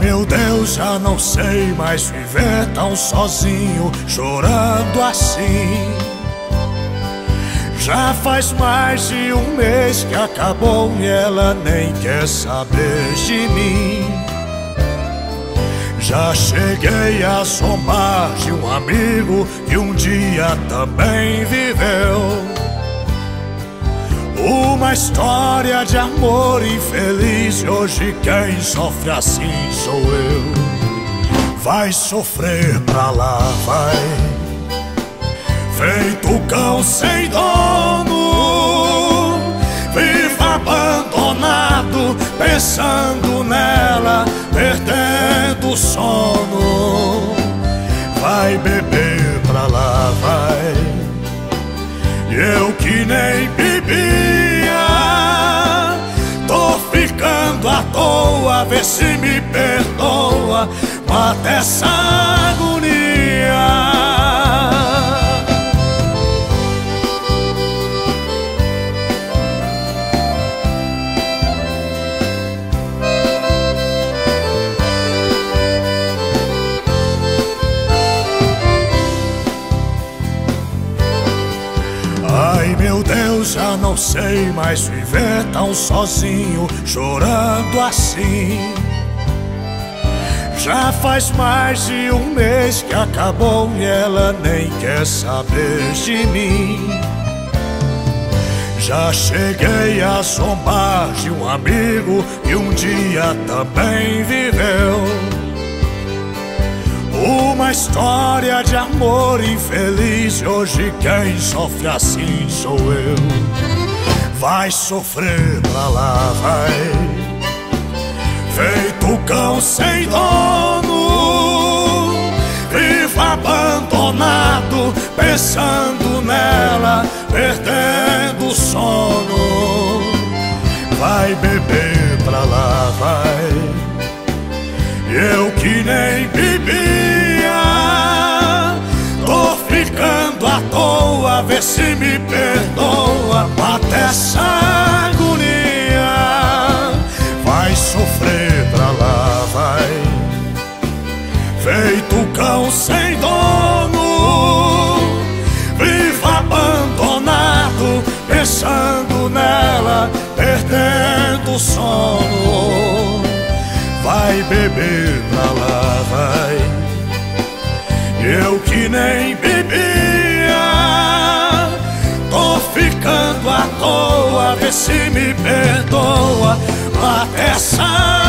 meu Deus, já não sei mais viver tão sozinho, chorando assim. Já faz mais de um mês que acabou e ela nem quer saber de mim. Já cheguei a somar de um amigo que um dia também viveu. Uma história de amor infeliz. Hoje quem sofre assim sou eu. Vai sofrer pra lá, vai. Feito cão sem dono. Viva abandonado, pensando nela, perdendo o sono. Vai beber pra lá, vai. E eu que nem bebi. vê se me perdoa, mata essa meu Deus, já não sei mais viver tão sozinho, chorando assim. Já faz mais de um mês que acabou e ela nem quer saber de mim. Já cheguei a somar de um amigo que um dia também viveu. Uma história de amor infeliz. Hoje quem sofre assim sou eu. Vai sofrer pra lá, vai. Feito cão sem dono. Viva abandonado, pensando nela, perdendo o sono. Vai beber pra lá, vai. Eu que nem bebi. Se me perdoa, mata essa agonia. Vai sofrer pra lá, vai. Feito cão sem dono, viva abandonado, pensando nela, perdendo o sono. Vai beber pra lá, vai. Eu que nem bebi toa, vê se me perdoa. Lá essa